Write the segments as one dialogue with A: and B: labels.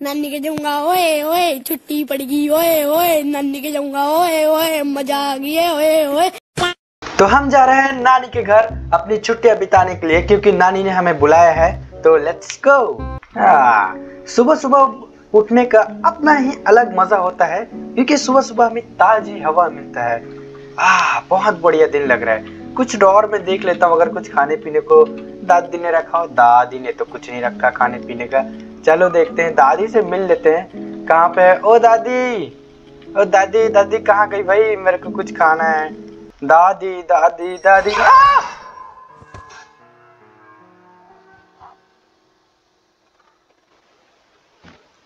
A: नानी के जाऊँगा, ओए ओए, छुट्टी पड़ गई, ओए ओए, नानी के जाऊँगा, ओए ओए, मज़ा आ गई है, ओए ओए।
B: तो हम जा रहे हैं नानी के घर अपनी छुट्टियाँ बिताने के लिए, क्योंकि नानी ने हमें बुलाया है तो लेट्स गो सुबह सुबह उठने का अपना ही अलग मज़ा होता है, क्योंकि सुबह सुबह हमें ताजी हवा मिलता है। आ बहुत बढ़िया दिन लग रहा है। कुछ डोर में देख लेता हूँ, अगर कुछ खाने पीने को दादी ने रखा हो, दादी ने तो कुछ नहीं रखा खाने पीने का। चलो देखते हैं दादी से मिल लेते हैं। कहाँ पे ओ दादी! ओ दादी दादी कहाँ गई भाई? मेरे को कुछ खाना है। दादी दादी दादी! आ!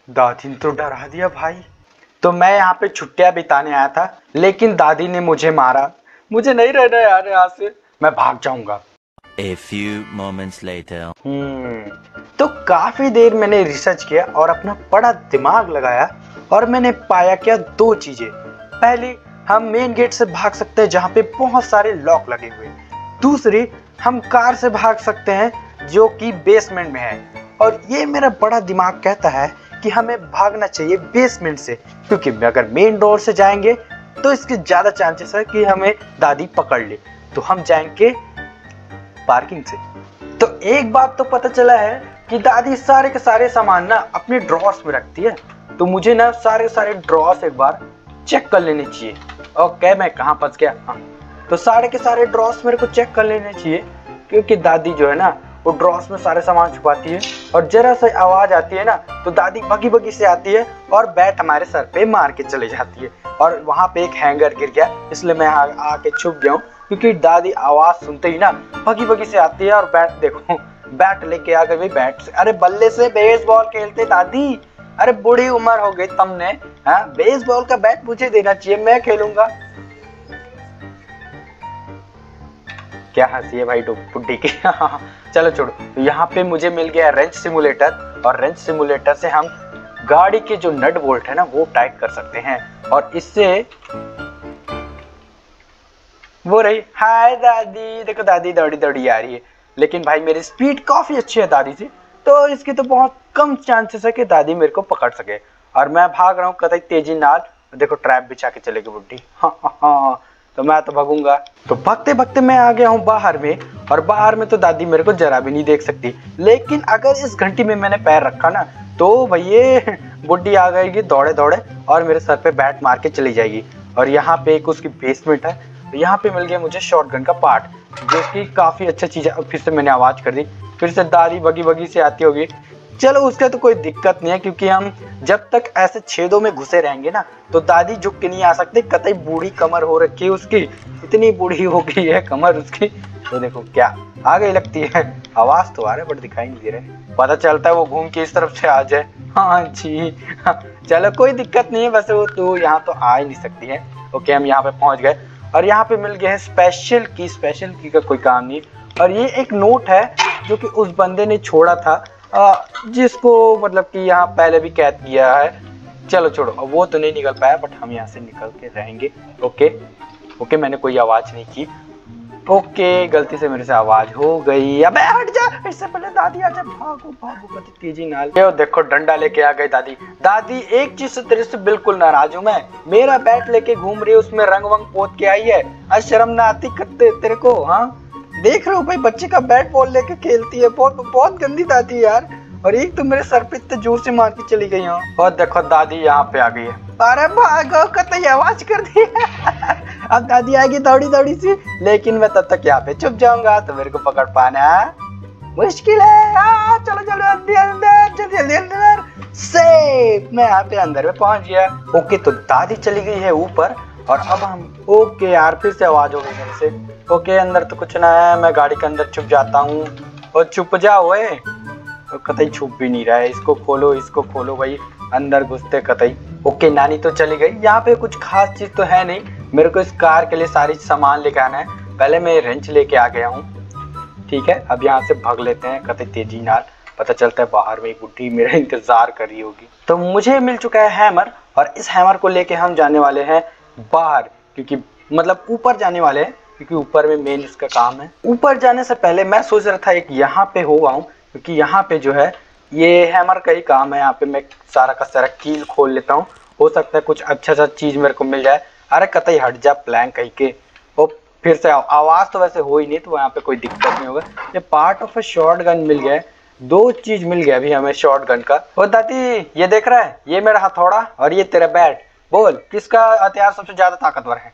B: दादी ने तो डरा दिया भाई। तो मैं यहाँ पे छुट्टियाँ बिताने आया था लेकिन दादी ने मुझे मारा। मुझे नहीं रहना यार यहाँ से। मैं भाग जाऊँगा।
C: A few moments later.
B: हम्म, तो काफ़ी देर मैंने रिसर्च किया और अपना बड़ा दिमाग लगाया और मैंने पाया क्या दो चीज़ें। पहली, हम मेन गेट से भाग सकते हैं जहाँ पे बहुत सारे लॉक लगे हुए दूसरी, हम कार से भाग सकते हैं जो कि बेसमेंट में है। और ये मेरा बड़ा दिमाग कहता है कि हमें भागना चाहिए बेसमेंट से, क्योंकि अगर मेन डोर से जाएँगे तो इसके ज़्यादा चांसेस है कि हमें दादी पकड़ ले। तो हम जाएँगे पार्किंग से। तो एक बात तो पता चला है कि दादी, सारे के सारे सामान ना अपने ड्रॉर्स में रखती है। तो मुझे ना सारे सारे ड्रॉर्स एक बार चेक कर लेने चाहिए। ओके मैं कहाँ फंस गया? हाँ। तो सारे के सारे ड्रॉस मेरे को चेक कर लेने चाहिए, क्योंकि दादी जो है ना, वो ड्रॉस में सारे सामान छुपाती है। और जरा सा आवाज़ आती है ना तो दादी बगी बगी से आती है और बैट हमारे सर पे मार के चले जाती है। और वहाँ पे एक हैंगर गिर गया, इसलिए मैं आके छुप गया हूँ, क्योंकि दादी आवाज़ सुनते ही ना बगी बगी से आती है और बैट देखो। बैट लेके आ गई बैट से। अरे बल्ले से बेसबॉल खेलते दादी। अरे बुढ़ी उम्र हो गई तुमने हाँ? बेसबॉल का बैट मुझे देना चाहिए, मैं खेलूँगा। क्या हँसी है भाई बुड्ढी की? चलो छोड़ो। यहाँ पे मुझे मिल गया रेंच सिमुलेटर और रेंच सिमुलेटर से हम गाड़ी के जो नट बोल्ट है ना, वो टाइट कर सकते हैं। और इससे वो रही, हाय दादी, देखो दादी दौड़ी दौड़ी आ रही है। लेकिन भाई मेरी स्पीड काफ़ी अच्छी है दादी से तो इसकी तो बहुत कम चांसेस है कि दादी मेरे को पकड़ सके। और मैं भाग रहा हूँ कतई तेज़ी नाल। देखो ट्रैप बिछा के चलेगी बुढ़ी हाँ हाँ हाँ। तो मैं तो भगूँगा। तो भगते भगते मैं आ गया हूँ बाहर में, और बाहर में तो दादी मेरे को जरा भी नहीं देख सकती। लेकिन अगर इस घंटी में मैंने पैर रखा ना तो भैया बुढ़ी आ गएगी दौड़े दौड़े और मेरे सर पे बैट मार के चली जाएगी। और यहाँ पे एक उसकी बेसमेंट है तो यहाँ पे मिल गया मुझे शॉटगन का पार्ट जो कि काफ़ी अच्छा चीज़ है। फिर से मैंने आवाज़ कर दी फिर से दादी बगी बगी से आती होगी। चलो उसका तो कोई दिक्कत नहीं है क्योंकि हम जब तक ऐसे छेदों में घुसे रहेंगे ना तो दादी झुक के नहीं आ सकते कतई बूढ़ी कमर हो रखी है उसकी। इतनी बूढ़ी हो गई है कमर उसकी। तो देखो क्या आ गई लगती है। आवाज़ तो आ रहा है बट दिखाई नहीं दे रहे पता चलता है वो घूम के इस तरफ़ से आ जाए। हाँ जी। हाँ, चलो कोई दिक्कत नहीं है बस वो तो यहाँ तो आ ही नहीं सकती है। ओके हम यहाँ पे पहुँच गए। और यहाँ पे मिल गया है स्पेशल की स्पेशल की का कोई काम नहीं। और ये एक नोट है जो कि उस बंदे ने छोड़ा था जिसको मतलब कि यहाँ पहले भी कैद किया है। चलो छोड़ो वो तो नहीं निकल पाया बट हम यहाँ से निकल के रहेंगे। ओके ओके मैंने कोई आवाज़ नहीं की। ओके, गलती से मेरे से आवाज़ हो गई। अबे हट जा इससे पहले दादी आ जा। भागो भागो, मत तेज़ी नाल। ये देखो, डंडा लेके आ गई दादी। दादी, एक चीज़ से तेरे से बिल्कुल नाराज़ हूँ मैं। मेरा बैट लेके घूम रही है, उसमें रंग वंग पोत के आई है। आज शर्म ना आती करते तेरे को हाँ? देख रहे हो भाई, बच्चे का बैट बॉल लेके खेलती है। बहुत बहुत गंदी दादी यार। और एक तो मेरे सर पे इतने ज़ोर से मार के चली गई हूँ। और देखो दादी यहाँ पे आ गई है। अरे भागो कतई आवाज़ कर दी अब दादी आएगी दौड़ी दौड़ी सी लेकिन मैं तब तक यहाँ पे चुप जाऊँगा तो मेरे को पकड़ पाना मुश्किल है। आ, चलो चलो अंदर अंदर जल्दी जल्दी अंदर सेफ़ मैं यहाँ पे अंदर में पहुँच गया। ओके तो दादी चली गई है ऊपर और अब हम ओके यार फिर से आवाज़ हो गई मेरे से। ओके अंदर तो कुछ ना है मैं गाड़ी के अंदर छुप जाता हूँ। और छुप जाओ तो कतई छुप भी नहीं रहा है। इसको खोलो इसको खोलो भाई। अंदर घुसते कतई। ओके, नानी तो चली गई। यहाँ पे कुछ खास चीज़ तो है नहीं। मेरे को इस कार के लिए सारी सामान लेके आना है। पहले मैं रेंच लेके आ गया हूँ। ठीक है? अब यहाँ से भाग लेते हैं कतई तेज़ी नाल। पता चलता है बाहर में बुढ़ी मेरा इंतज़ार कर रही होगी। तो मुझे मिल चुका है हैमर और इस हैमर को लेके हम जाने वाले हैं बाहर, क्योंकि मतलब ऊपर जाने वाले हैं, क्योंकि ऊपर में मेन इसका काम है। ऊपर जाने से पहले मैं सोच रहा था एक यहाँ पे हूँ क्योंकि यहाँ पे जो है, ये हैमर का ही काम है। यहाँ पे मैं सारा का सारा कील खोल लेता हूँ। हो सकता है कुछ अच्छा सा चीज़ मेरे को मिल जाए। अरे कतई हट जा प्लान कहीं के। वो फिर से आवाज़ तो वैसे हो ही नहीं तो यहाँ पे कोई दिक्कत नहीं होगा। ये part of a shotgun मिल गया है। दो चीज़ मिल गया अभी हमें शॉर्ट गन का। ओ, दादी, ये देख रहा है? ये मेरा हथौड़ा और ये तेरा बैट बोल, किसका हथियार सबसे ज़्यादा ताकतवर है?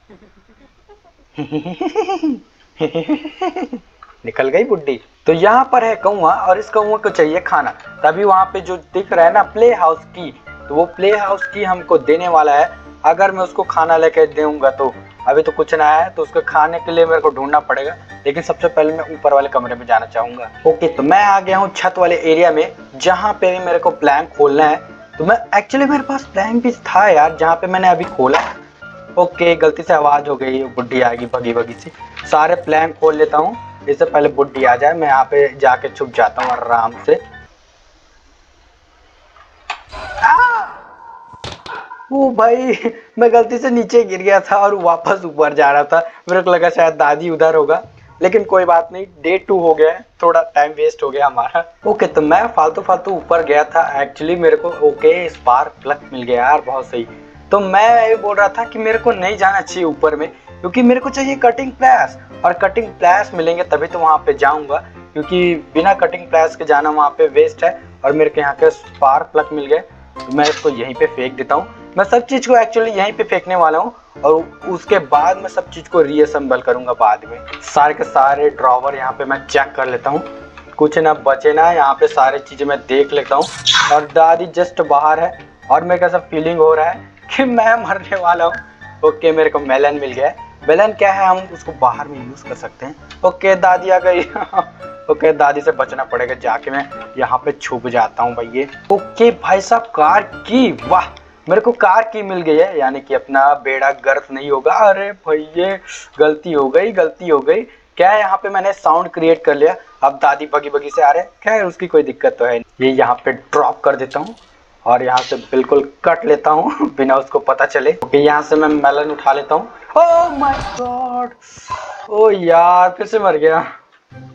B: निकल गई बुड्ढी। तो यहाँ पर है कौआ और इस कौआ को चाहिए खाना। तभी वहाँ पे जो दिख रहा है ना प्ले हाउस की तो वो प्ले हाउस की हमको देने वाला है। अगर मैं उसको खाना लेके दूँगा तो। अभी तो कुछ ना है तो उसको खाने के लिए मेरे को ढूंढना पड़ेगा। लेकिन सबसे पहले मैं ऊपर वाले कमरे में जाना चाहूँगा। ओके तो मैं आ गया हूँ छत वाले एरिया में, जहाँ पे मेरे को प्लान खोलना है। तो मैं एक्चुअली मेरे पास प्लान भी था यार, जहाँ पे मैंने अभी खोला। ओके, गलती से आवाज़ हो गई बुढ़ी आ गई भगी भगी सी। सारे प्लान खोल लेता हूँ। इससे पहले बुढ़ी आ जाए, मैं यहाँ पे जाके छुप जाता हूँ आराम से। वो भाई, मैं गलती से नीचे गिर गया था और वापस ऊपर जा रहा था। मेरे को लगा शायद दादी उधर होगा, लेकिन कोई बात नहीं डे टू हो गया है, थोड़ा टाइम वेस्ट हो गया हमारा। ओके तो मैं फालतू फालतू ऊपर गया था। एक्चुअली मेरे को ओके स्पार्क प्लग मिल गया यार, बहुत सही। तो मैं ये बोल रहा था कि मेरे को नहीं जाना चाहिए ऊपर में। क्योंकि मेरे को चाहिए कटिंग प्लैस और कटिंग प्लैस मिलेंगे तभी तो वहाँ पे जाऊँगा, क्योंकि बिना कटिंग प्लैस के जाना वहाँ पे वेस्ट है और मेरे को यहाँ के स्पार्क प्लग मिल गए। तो मैं इसको यहीं पे फेंक देता हूँ। मैं सब चीज़ को एक्चुअली यहीं पे फेंकने वाला हूँ और उसके बाद मैं सब चीज़ को रीअसम्बल करूँगा बाद में। सारे के सारे ड्रॉवर यहाँ पे मैं चेक कर लेता हूँ। कुछ ना बचे ना, यहाँ पे सारी चीज़ें मैं देख लेता हूँ। और दादी जस्ट बाहर है और मेरे कैसा फीलिंग हो रहा है कि मैं मरने वाला हूँ। ओके मेरे को मेलन मिल गया मेलन क्या है, हम उसको बाहर में यूज़ कर सकते हैं। ओके दादी आ गई। ओके दादी से बचना पड़ेगा जाके मैं यहाँ पे छुप जाता हूँ भैया ओके भाई साहब, कार की? वाह, मेरे को कार की मिल गई है। यानी कि अपना बेड़ा गर्क नहीं होगा। अरे भैया गलती हो गई, गलती हो गई। क्या है यहाँ पे मैंने साउंड क्रिएट कर लिया? अब दादी बगी बगी से आ रहे हैं। क्या है उसकी कोई दिक्कत तो है ये यहाँ पे ड्रॉप कर देता हूँ। और यहाँ से बिल्कुल कट लेता हूँ, बिना उसको पता चले। ओके, यहाँ से मैं मेलन उठा लेता हूँ। ओह माय गॉड ओ यार, फिर से मर गया।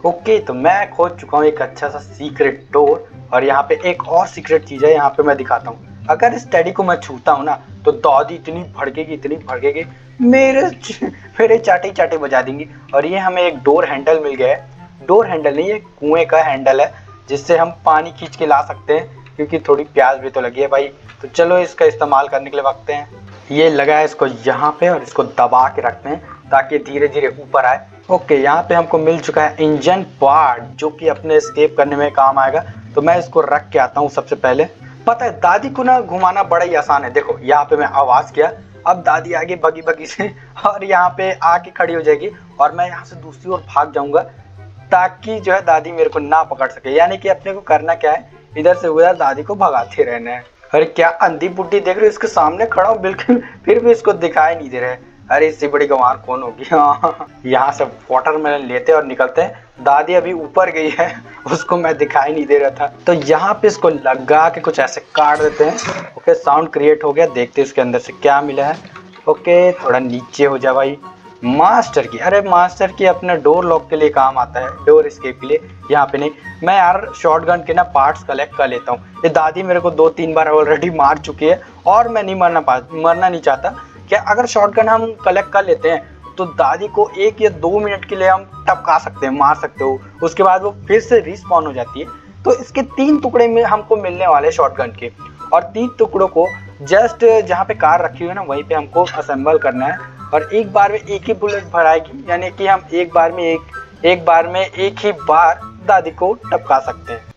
B: ओके तो मैं खोज चुका हूँ एक अच्छा सा सीक्रेट डोर और यहाँ पे एक और सीक्रेट चीज़ है, यहाँ पे मैं दिखाता हूँ। अगर इस टेडी को मैं छूता हूँ ना तो दादी इतनी भड़केगी इतनी भड़केगी, मेरे मेरे चाटे चाटे बजा देंगी। और ये हमें एक डोर हैंडल मिल गया है। डोर हैंडल नहीं ये कुएँ का हैंडल है, जिससे हम पानी खींच के ला सकते हैं। क्योंकि थोड़ी प्याज भी तो लगी है भाई। तो चलो इसका इस्तेमाल करने के लिए वक्ते हैं। ये लगा है इसको यहाँ पे और इसको दबा के रखते हैं ताकि धीरे धीरे ऊपर आए। ओके, यहाँ पे हमको मिल चुका है इंजन पार्ट, जो कि अपने स्केप करने में काम आएगा। तो मैं इसको रख के आता हूँ सबसे पहले। पता है, दादी को ना घुमाना बड़ा ही आसान है। देखो, यहाँ पे मैं आवाज़ किया। अब दादी आगे बगी बगी से और यहाँ पे आके खड़ी हो जाएगी और मैं यहाँ से दूसरी ओर भाग जाऊँगा ताकि जो है दादी मेरे को ना पकड़ सके। यानी कि अपने को करना क्या है? इधर से उधर दादी को भगाते रहना है। अरे क्या अंधी बुढ़ी देख रहे हो? इसके सामने खड़ा हूँ, बिल्कुल फिर भी इसको दिखाई नहीं दे रहे। अरे इससे बड़ी गंवार कौन होगी? हाँ यहाँ से वाटरमेलन लेते और निकलते हैं। दादी अभी ऊपर गई है, उसको मैं दिखाई नहीं दे रहा था। तो यहाँ पे इसको लगा के कुछ ऐसे काट देते हैं। ओके साउंड क्रिएट हो गया। देखते इसके अंदर से क्या मिला है। ओके थोड़ा नीचे हो जा भाई। मास्टर की, अरे मास्टर की अपने डोर लॉक के लिए काम आता है, डोर स्केप के लिए, यहाँ पे नहीं। मैं यार शॉर्ट गन के ना पार्ट्स कलेक्ट कर लेता हूँ। ये दादी मेरे को दो तीन बार ऑलरेडी मार चुकी है, और मैं नहीं मरना पा, मरना नहीं चाहता। क्या अगर शॉटगन हम कलेक्ट कर लेते हैं तो दादी को एक या दो मिनट के लिए हम टपका सकते हैं, मार सकते हो। उसके बाद वो फिर से रिस्पॉन हो जाती है। तो इसके तीन टुकड़े में हमको मिलने वाले शॉटगन के। और तीन टुकड़ों को जस्ट जहाँ पे कार रखी हुई है ना, वहीं पे हमको असेंबल करना है। और एक बार में एक ही बुलेट भराएगी, यानी कि हम एक बार में एक एक बार में एक ही बार दादी को टपका सकते हैं।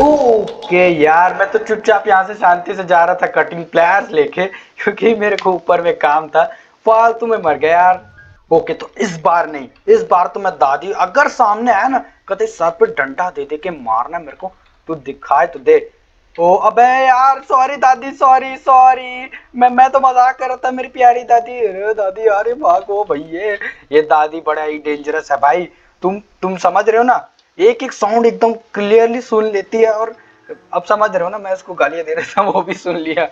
B: ओके यार, मैं तो चुपचाप यहाँ से शांति से जा रहा था कटिंग प्लेयर्स लेके, क्योंकि मेरे को ऊपर में काम था। फालतू में मर गया यार। ओके तो इस बार नहीं, इस बार तो मैं दादी, अगर सामने आया ना कभी सर पे डंडा दे दे के मारना मेरे को, तू दिखाए तो दे। ओ, अबे यार सॉरी दादी सॉरी सॉरी मैं मैं तो मज़ाक कर रहा था, मेरी प्यारी दादी। दादी, अरे भागो भैया, ये दादी बड़ा ही डेंजरस है भाई। तुम तुम समझ रहे हो ना? एक एक साउंड एकदम क्लियरली सुन लेती है और अब समझ रहे हो ना, मैं इसको गालियाँ दे रहा था, वो भी सुन लिया।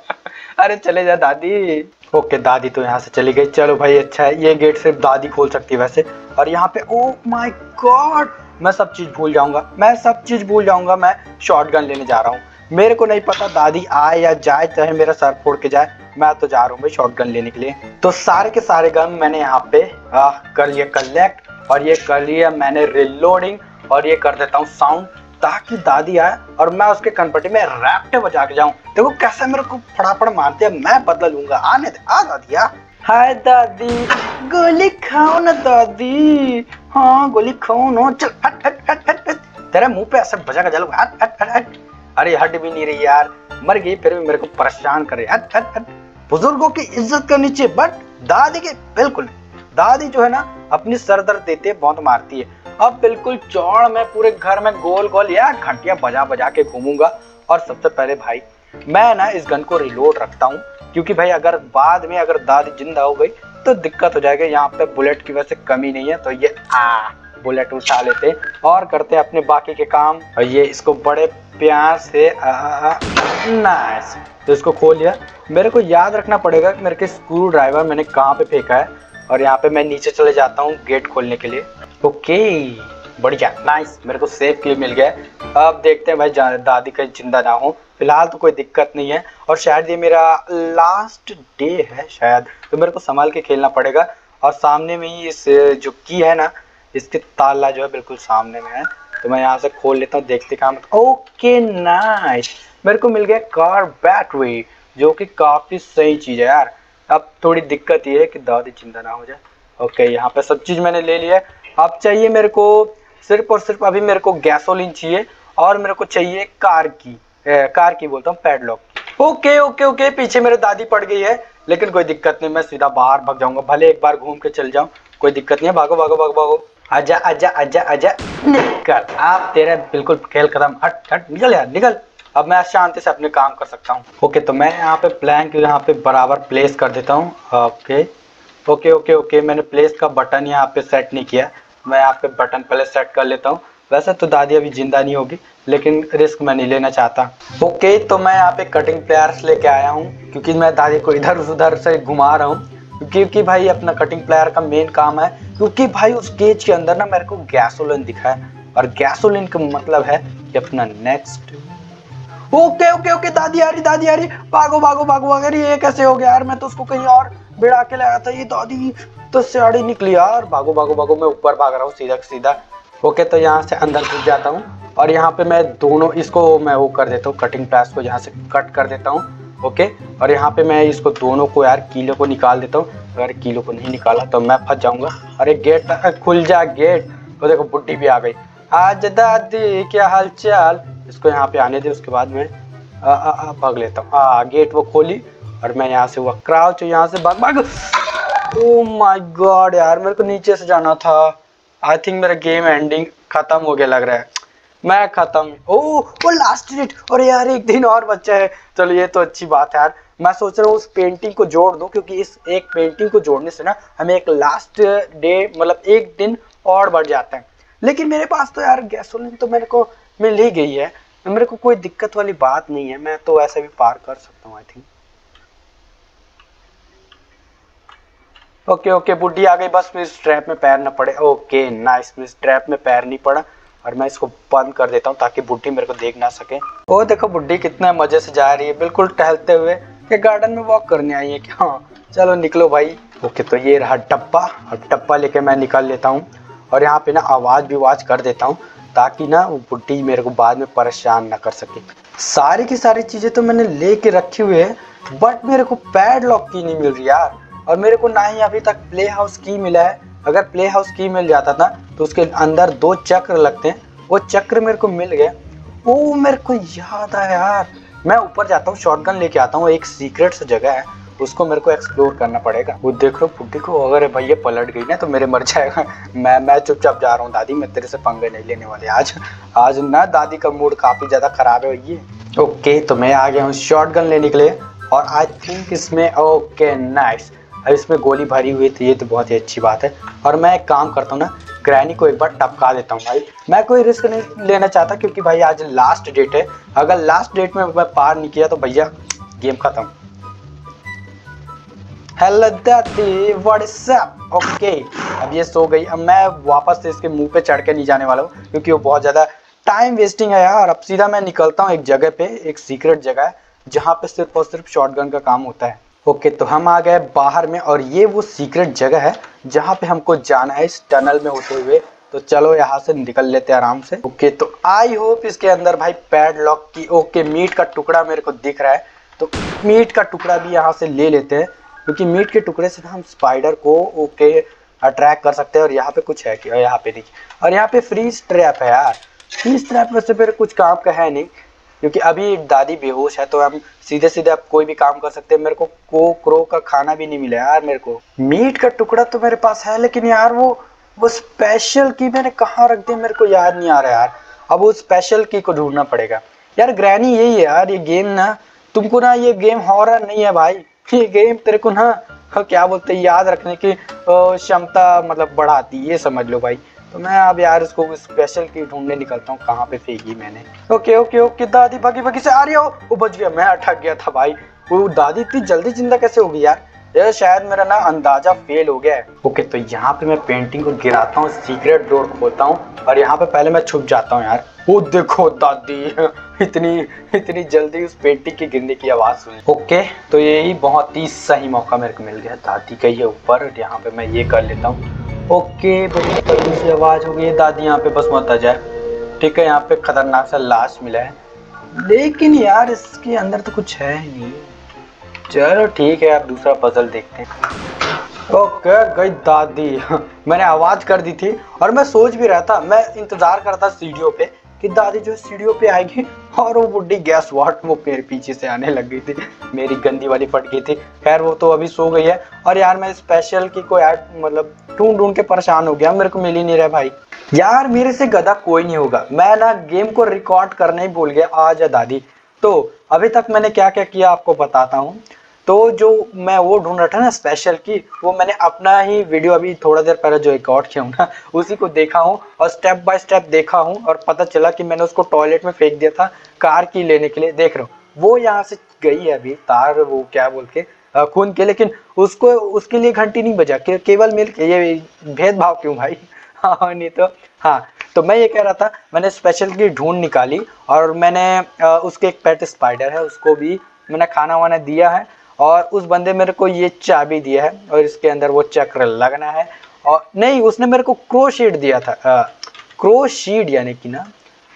B: अरे चले जा दादी। ओके, दादी तो यहाँ से चली गई। चलो भाई अच्छा है। ये गेट सिर्फ़ दादी खोल सकती है वैसे। और यहाँ पे ओ माई गॉड मैं सब चीज़ भूल जाऊँगा। मैं सब चीज़ भूल जाऊँगा। मैं शॉर्ट गन लेने जा रहा हूँ। मेरे को नहीं पता दादी आए या जाए चाहे मेरा सर फोड़ के जाए मैं तो जा रहा हूँ भाई शॉर्ट गन लेने के लिए। तो सारे के सारे गन मैंने यहाँ पे आ, कर लिए कलेक्ट और ये कर लिया मैंने रिलोडिंग और ये कर देता हूँ साउंड ताकि दादी आए और मैं उसके कनपट्टी में रैप्टे बजा के जाऊँ। देखो कैसे मेरे को फटाफट मारते हैं मैं बदला लूँगा। आने दे आ दादी आ। हाय दादी गोली खाओ ना दादी। हाँ गोली खाओ ना। चल हट हट हट हट हट तेरे मुँह पे ऐसे बजा के जल हट हट हट हट। अरे हट भी नहीं रही यार। मर गई, फिर भी मेरे को परेशान करे हट हट हट। बुज़ुर्गों की इज़्ज़त करनी चाहिए बट दादी के बिल्कुल। दादी जो है ना, अपनी सर दर्द देते बहुत मारती है। अब बिल्कुल चौड़ में पूरे घर में गोल गोल या घंटिया बजा बजा के घूमूँगा। और सबसे पहले भाई, मैं ना इस गन को रिलोड रखता हूँ, क्योंकि भाई अगर बाद में अगर दादी ज़िंदा हो गई तो दिक्कत हो जाएगी। यहाँ पे बुलेट की वजह से कमी नहीं है तो ये आ। बुलेट उठा लेते और करते अपने बाकी के काम। और ये इसको बड़े प्यार से नाइस तो इसको खोल लिया। मेरे को याद रखना पड़ेगा कि मेरे के स्क्रू ड्राइवर मैंने कहाँ पे फेंका है। और यहाँ पे मैं नीचे चले जाता हूँ गेट खोलने के लिए। ओके, बढ़िया। नाइस मेरे को सेफ़ की मिल गया अब देखते हैं भाई दादी कहीं ज़िंदा ना हो। फ़िलहाल तो कोई दिक्कत नहीं है। और शायद ये मेरा लास्ट डे है शायद। तो मेरे को संभाल के खेलना पड़ेगा। और सामने में ही इस, जो की है ना इसके ताला जो है बिल्कुल सामने में है। तो मैं यहाँ से खोल लेता हूँ देखते काम ओके नाइस। मेरे को मिल गया कार बैटरी जो कि काफ़ी सही चीज़ है यार। अब थोड़ी दिक्कत ये है कि दादी चिंता ना हो जाए। ओके यहाँ पे सब चीज़ मैंने ले लिया है। अब चाहिए मेरे को सिर्फ़ और सिर्फ़ अभी मेरे को गैसोलीन चाहिए और मेरे को चाहिए कार की ए, कार की बोलता हूँ पैडलॉक ओके ओके ओके पीछे मेरे दादी पड़ गई है। लेकिन कोई दिक्कत नहीं मैं सीधा बाहर भाग जाऊँगा। भले एक बार घूम के चल जाऊँ कोई दिक्कत नहीं है। भागो भागो भागो भागो। आजा आजा आजा आजा। निकल आप तेरा बिल्कुल खेल खत्म। हट हट, निकल यार, निकल। अब मैं शांति से अपने काम कर सकता हूँ। ओके तो मैं यहाँ पे प्लैंक यहाँ पे बराबर प्लेस कर देता हूँ। Okay okay okay okay. मैंने प्लेस का बटन यहाँ पे सेट नहीं किया। मैं यहाँ पे बटन पहले सेट कर लेता हूँ। वैसे तो दादी अभी ज़िंदा नहीं होगी, लेकिन रिस्क मैं नहीं लेना चाहता। ओके तो मैं यहाँ पे कटिंग प्लेयर्स लेके आया हूँ, क्योंकि मैं दादी को इधर उधर से घुमा रहा हूँ। क्योंकि भाई अपना कटिंग प्लेयर का मेन काम है, क्योंकि भाई उस केज के अंदर ना मेरे को गैसोलिन दिखा है। और गैसोलिन का मतलब है कि अपना नेक्स्ट ओके ओके ओके दादी आ रही, दादी आ रही। भागो भागो भागो, अगर ये कैसे हो गया यार, मैं तो उसको कहीं और बिड़ा के लाया था। ये दादी तो साड़ी निकली यार। भागो भागो भागो, मैं ऊपर भाग रहा हूँ सीधा सीधा। ओके तो यहाँ से अंदर घुस जाता हूँ। और यहाँ पे मैं दोनों, इसको मैं वो कर देता हूँ कटिंग प्लास को यहाँ से कट कर देता हूँ। ओके? और यहाँ पे मैं इसको दोनों को यार कीलो को निकाल देता हूँ। अगर कीलो को नहीं निकाला तो मैं फंस जाऊँगा। अरे गेट खुल जा गेट। तो देखो बुड्ढी भी आ गई। आज दादी, क्या हाल चाल इसको यहाँ पे आने दे, उसके बाद मैं भाग लेता हूँ। हाँ गेट वो खोली और मैं यहाँ से हुआ। क्राउच, यहाँ से भाग भाग। ओ माय गॉड यार मेरे को नीचे से जाना था। आई थिंक मेरा गेम एंडिंग खत्म हो गया लग रहा है। मैं खत्म। ओ वो लास्ट डेट और यार, एक दिन और बच्चा है। चलो, ये तो अच्छी बात है यार। मैं सोच रहा हूँ उस पेंटिंग को जोड़ दूँ, क्योंकि इस एक पेंटिंग को जोड़ने से ना, हमें एक लास्ट डे मतलब एक दिन और बढ़ जाता है। लेकिन मेरे पास तो यार गैसोलिन तो मेरे को मिल ही गई है। मेरे को कोई दिक्कत वाली बात नहीं है। मैं तो ऐसे भी पार कर सकता हूँ आई थिंक ओके ओके बुढ़ी आ गई। बस मैं इस ट्रैप में पैर ना पड़े। ओके नाइस मैं इस ट्रैप में पैर नहीं पड़ा। और मैं इसको बंद कर देता हूँ ताकि बुढ़ी मेरे को देख ना सके। ओ, देखो बुढ़ी कितना मज़े से जा रही है, बिल्कुल टहलते हुए। कि गार्डन में वॉक करने आई है क्या? हाँ चलो निकलो भाई। ओके तो ये रहा डब्बा और डब्बा लेके मैं निकल लेता हूँ। और यहाँ पे ना आवाज़ भी आवाज़ कर देता हूँ, ताकि ना वो बुढ़ी मेरे को बाद में परेशान ना कर सके। सारी की सारी चीज़ें तो मैंने लेके रखी हुई है बट मेरे को पैड लॉक की नहीं मिल रही यार। और मेरे को ना ही अभी तक प्ले हाउस की मिला है। अगर प्ले हाउस की मिल जाता था तो उसके अंदर दो चक्र लगते हैं। वो चक्र मेरे को मिल गया। वो मेरे को याद है यार। मैं ऊपर जाता हूँ शॉर्ट शॉटगन लेके आता हूँ, एक सीक्रेट सा जगह है। उसको मेरे को एक्सप्लोर करना पड़ेगा। वो देख लो बुड्ढी को अगर भैया पलट गई ना तो मेरे मर जाएगा। मैं मैं चुपचाप जा रहा हूँ, दादी, मैं तेरे से पंगे नहीं लेने वाले आज। आज ना दादी का मूड काफ़ी ज़्यादा खराब है ये ओके तो मैं आ गया हूँ शॉटगन लेने के लिए और आई थिंक इसमें ओके नाइस अब इसमें गोली भरी हुई थी, ये तो बहुत ही अच्छी बात है। और मैं एक काम करता हूँ ना, ग्रैनी को एक बार टपका देता हूँ भाई। मैं कोई रिस्क नहीं लेना चाहता क्योंकि भाई आज लास्ट डेट है। अगर लास्ट डेट में मैं पार नहीं किया तो भैया गेम खत्म। हेलो दादी व्हाट्सअप ओके अब ये सो गई। अब मैं वापस से इसके मुँह पे चढ़ के नहीं जाने वाला हूँ, क्योंकि वो बहुत ज़्यादा टाइम वेस्टिंग है यार। अब सीधा मैं निकलता हूँ एक जगह पे, एक सीक्रेट जगह है, जहाँ पे सिर्फ़ और सिर्फ़ शॉटगन का काम होता है। ओके तो हम आ गए बाहर में और ये वो सीक्रेट जगह है जहाँ पे हमको जाना है इस टनल में होते हुए। तो चलो यहाँ से निकल लेते हैं आराम से। ओके तो आई होप इसके अंदर भाई पैड लॉक की, ओके मीट का टुकड़ा मेरे को दिख रहा है। तो मीट का टुकड़ा भी यहाँ से ले लेते हैं, क्योंकि मीट के टुकड़े से हम स्पाइडर को, ओके अट्रैक्ट कर सकते हैं और यहाँ पे कुछ है क्या यहाँ पे देखिए। और यहाँ पे फ्रीज ट्रैप है यार। फ्रीज ट्रैप वैसे फिर कुछ काम का है नहीं। क्योंकि अभी दादी बेहोश है तो हम सीधे सीधे आप कोई भी काम कर सकते हैं। मेरे को को क्रो का खाना भी नहीं मिला यार मेरे को। मीट का टुकड़ा तो मेरे पास है, लेकिन यार वो वो स्पेशल की मैंने कहाँ रख दी, मेरे को याद नहीं आ रहा यार। अब वो स्पेशल की को ढूंढना पड़ेगा। यार ग्रैनी यही है यार, ये गेम ना, तुमको ना ये गेम हॉरर नहीं है भाई। ये गेम तेरे को ना क्या बोलते हैं, याद रखने की क्षमता मतलब बढ़ाती ये समझ लो भाई। तो मैं अब यार इसको स्पेशल की ढूँढने निकलता हूँ, कहाँ पे फेंकी मैंने। ओके ओके ओके दादी भागी भागी से आ रही हो? वो बच गया, मैं अटक गया था भाई। वो दादी इतनी जल्दी ज़िंदा कैसे होगी यार? ये शायद मेरा ना अंदाज़ा फेल हो गया है। ओके तो यहाँ पे मैं पेंटिंग को गिराता हूँ सीक्रेट डोर खोलता हूँ, और यहाँ पे पहले मैं छुप जाता हूँ यार। वो देखो दादी, इतनी इतनी जल्दी उस पेंटिंग के गिरने की आवाज़ सुनी ओके तो यही बहुत ही सही मौका मेरे को मिल गया दादी का ये ऊपर यहाँ पे मैं ये कर लेता हूँ। ओके बड़ी आवाज़ हो गई है दादी यहाँ पे बस मत आ जाए। ठीक है, यहाँ पे खतरनाक सा लाश मिला है। लेकिन यार, इसके अंदर तो कुछ है नहीं। चलो ठीक है, आप दूसरा पजल देखते हैं। ओके, गई दादी। मैंने आवाज़ कर दी थी और मैं सोच भी रहा था, मैं इंतज़ार करता सीढ़ियों पे। कि दादी जो सीढ़ियों पे आएगी और वो बुढ़ी गैस वाट वो मेरे पीछे से आने लग गई थी। मेरी गंदी वाली फट गई थी। खैर, वो तो अभी सो गई है। और यार, मैं स्पेशल की कोई ऐड मतलब ढूंढ ढूंढ के परेशान हो गया मेरे को मिल ही नहीं रहा भाई। यार, मेरे से गधा कोई नहीं होगा। मैं ना गेम को रिकॉर्ड करने ही भूल गया। आज दादी। तो अभी तक मैंने क्या क्या किया आपको बताता हूँ। तो जो मैं वो ढूंढ रहा था ना स्पेशल की वो मैंने अपना ही वीडियो अभी थोड़ा देर पहले जो रिकॉर्ड किया हूँ ना उसी को देखा हूँ और स्टेप बाय स्टेप देखा हूँ और पता चला कि मैंने उसको टॉयलेट में फेंक दिया था कार की लेने के लिए। देख रहा हूँ वो यहाँ से गई है अभी तार वो क्या बोल के खून के लेकिन उसको उसके लिए घंटी नहीं बजा के, केवल मिल के ये भेदभाव क्यों भाई? हाँ नहीं तो हाँ तो मैं ये कह रहा था मैंने स्पेशल की ढूंढ निकाली और मैंने उसके एक पेट स्पाइडर है उसको भी मैंने खाना वाना दिया है और उस बंदे मेरे को ये चाबी दिया है और इसके अंदर वो चक्र लगना है। और नहीं, उसने मेरे को क्रोशीड दिया था। क्रोशीड यानी कि ना,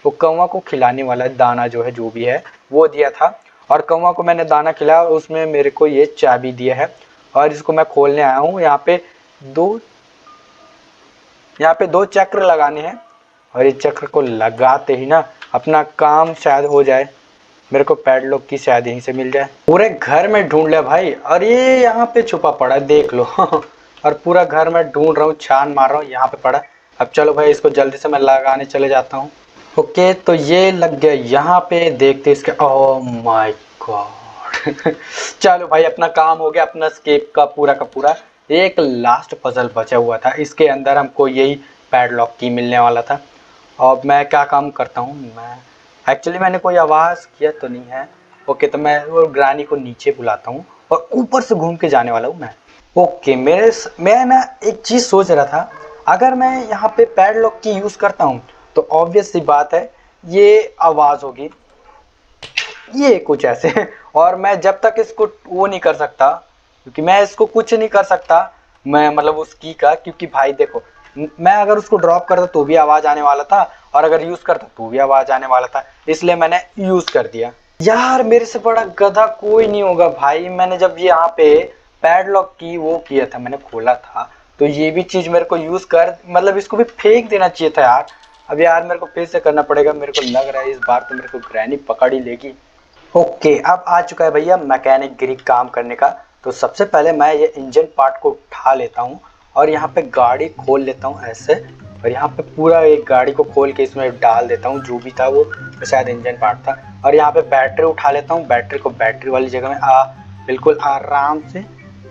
B: वो कौवा को खिलाने वाला दाना जो है, जो भी है, वो दिया था। और कौवा को मैंने दाना खिलाया उसमें मेरे को ये चाबी दिया है। और इसको मैं खोलने आया हूँ। यहाँ पे दो, यहाँ पे दो चक्र लगाने हैं। और इस चक्र को लगाते ही ना, अपना काम शायद हो जाए। मेरे को पैडलॉक की शायद यहीं से मिल जाए। पूरे घर में ढूंढ लिया भाई। और ये यहाँ पे छुपा पड़ा देख लो। और पूरा घर में ढूंढ रहा हूँ, छान मार रहा हूँ, यहाँ पे पड़ा अब चलो भाई, इसको जल्दी से मैं लगाने चले जाता हूँ। ओके तो ये लग गया यहाँ पे। देखते इसके ओ माय गॉड चलो भाई, अपना काम हो गया, अपना स्केप का पूरा का पूरा। एक लास्ट पजल बचा हुआ था। इसके अंदर हमको यही पैडलॉक की मिलने वाला था। और मैं क्या काम करता हूँ? मैं एक्चुअली मैंने कोई आवाज़ किया तो नहीं है। ओके तो मैं वो ग्रानी को नीचे बुलाता हूँ और ऊपर से घूम के जाने वाला हूँ मैं। ओके मेरे मैं ना एक चीज़ सोच रहा था। अगर मैं यहाँ पे पैड लॉक की यूज़ करता हूँ तो ऑब्वियस सी बात है, ये आवाज़ होगी। ये कुछ ऐसे। और मैं जब तक इसको वो नहीं कर सकता, क्योंकि मैं इसको कुछ नहीं कर सकता, मैं मतलब उस की का, क्योंकि भाई देखो मैं अगर उसको ड्रॉप करता तो भी आवाज़ आने वाला था, और अगर यूज़ करता तो भी आवाज़ आने वाला था, इसलिए मैंने यूज़ कर दिया। यार, मेरे से बड़ा गधा कोई नहीं होगा भाई। मैंने जब यहाँ पे पैडलॉक की वो किया था, मैंने खोला था तो ये भी चीज़ मेरे को यूज़ कर मतलब इसको भी फेंक देना चाहिए था यार। अब यार, मेरे को फिर से करना पड़ेगा। मेरे को लग रहा है इस बार तो मेरे को ग्रैनी पकड़ ही लेगी। ओके अब आ चुका है भैया मैकेनिक गिरी काम करने का। तो सबसे पहले मैं ये इंजन पार्ट को उठा लेता हूँ। और यहाँ पे गाड़ी खोल लेता हूँ ऐसे। और यहाँ पे पूरा एक गाड़ी को खोल के इसमें डाल देता हूँ जो भी था वो तो शायद इंजन पार्ट था। और यहाँ पे बैटरी उठा लेता हूँ बैटरी को बैटरी वाली जगह में आ बिल्कुल आराम से।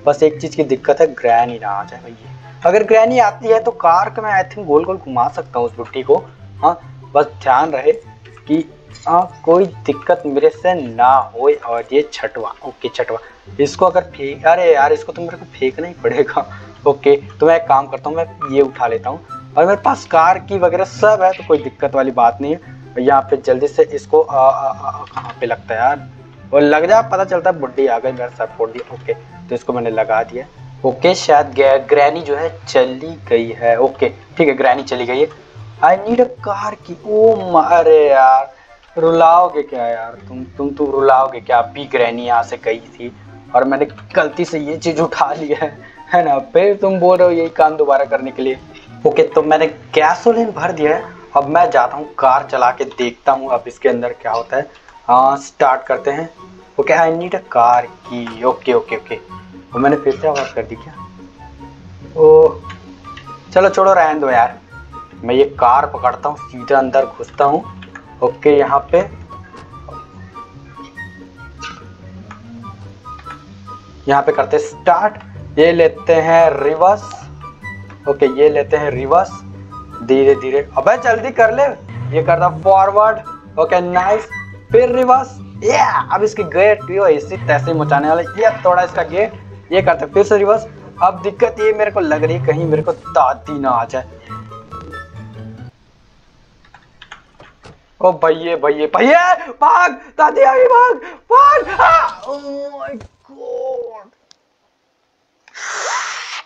B: बस एक चीज़ की दिक्कत है ग्रैनी ना आ जाए भैया। अगर ग्रैनी आती है तो कार का मैं आई थिंक गोल गोल घुमा सकता हूँ उस बुट्टी को। हाँ बस ध्यान रहे कि आ, कोई दिक्कत मेरे से ना हो और ये छठवा ओके छठवा इसको अगर फेंक अरे यार इसको तो मेरे को फेंकना ही पड़ेगा। ओके तो मैं एक काम करता हूँ, मैं ये उठा लेता हूँ। और मेरे पास कार की वगैरह सब है तो कोई दिक्कत वाली बात नहीं है। यहाँ पे जल्दी से इसको कहाँ पे लगता है यार? और लग जा, पता चलता है बुढ़ी आ गई, मेरा सर फोड़ दिया, ओके। तो इसको मैंने लगा दिया। ओके, शायद ग्रैनी जो है चली गई है। ओके, ठीक है, ग्रैनी चली गई है। आई नीड अ कार की, ओ मारे यार, रुलाओगे क्या यार? तुम तुम तो रुलाओगे क्या? अभी ग्रैनी यहाँ से गई थी। और मैंने गलती से ये चीज़ उठा लिया है। है ना, फिर तुम बोल रहे हो यही काम दोबारा करने के लिए। ओके तो मैंने गैसोलीन भर दिया है। अब मैं जाता हूँ, कार चला के देखता हूँ अब इसके अंदर क्या होता है। हाँ स्टार्ट करते हैं। Okay I need a car की ओके ओके ओके। और मैंने फिर से आवाज़ कर दी क्या? ओ, चलो छोड़ो, रहने दो यार। मैं ये कार पकड़ता हूँ, सीधा अंदर घुसता हूँ। ओके, यहाँ पे। यहाँ पे करते स्टार्ट ये लेते हैं रिवर्स ओके ये लेते हैं रिवर्स धीरे धीरे। अबे, जल्दी कर ले। ये करता फॉरवर्ड ओके नाइस फिर रिवर्स ये अब इसकी गेट भी ऐसी तैसे मचाने वाले। ये थोड़ा इसका गेट ये करते फिर से रिवर्स अब दिक्कत ये मेरे को लग रही है, कहीं मेरे को दादी ना आ जाए। ओ भैये भैये भैये! भाग! दादी आ गई, भाग! भाग! ओह माय गॉड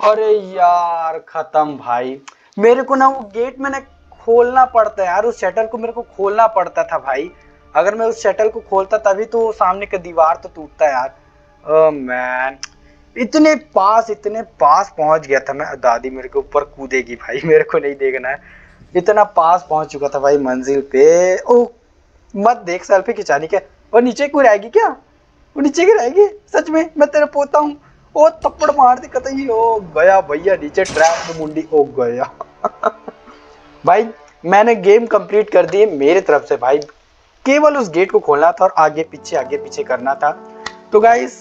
B: अरे यार, खत्म भाई। मेरे को ना वो गेट मैंने खोलना पड़ता है यार, उस शटर को मेरे को खोलना पड़ता था भाई। अगर मैं उस शटर को खोलता तभी तो सामने का दीवार तो टूटता है यार। मैन इतने पास इतने पास पहुँच गया था मैं। दादी मेरे के ऊपर कूदेगी भाई, मेरे को नहीं देखना है। इतना पास पहुँच चुका था भाई मंजिल पे। ओ, मत देख सेल्फी खिंचानी क्या और नीचे क्यों रहेगी क्या? वो नीचे की रहेगी सच में, मैं तेरा पोता हूँ। ओ थप्पड़ मार दी कतई ओ गया भैया नीचे ट्रैप में मुंडी ओ गया भाई मैंने गेम कंप्लीट कर दी मेरी तरफ़ से भाई केवल उस गेट को खोलना था और आगे पीछे आगे पीछे करना था तो गाइस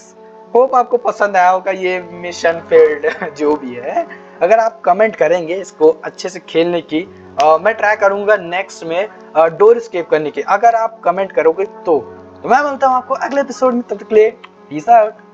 B: होप आपको पसंद आया होगा ये मिशन फ़ील्ड जो भी है अगर आप कमेंट करेंगे इसको अच्छे से खेलने की आ, मैं ट्राई करूँगा नेक्स्ट में डोर स्केप करने की अगर आप कमेंट करोगे तो, तो मैं मिलता हूँ आपको अगले एपिसोड में तब तक लिए पीस आउट